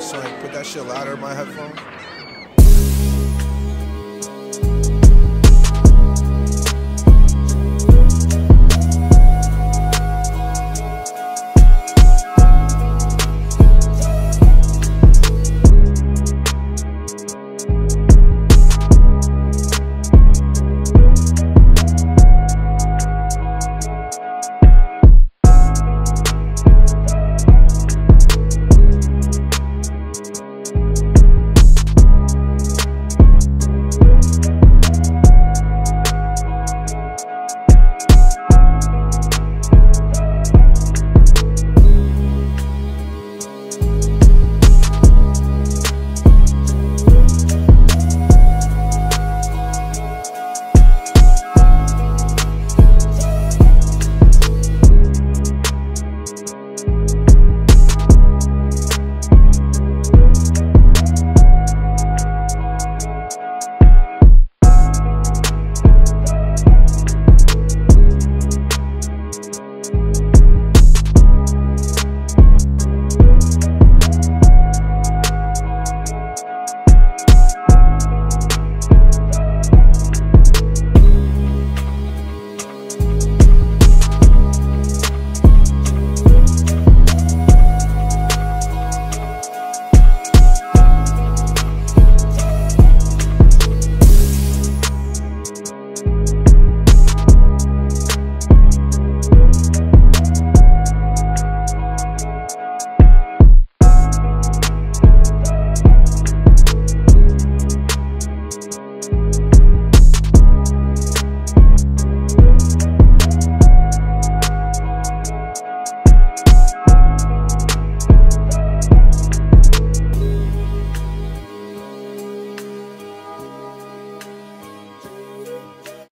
So I put that shit louder in my headphones.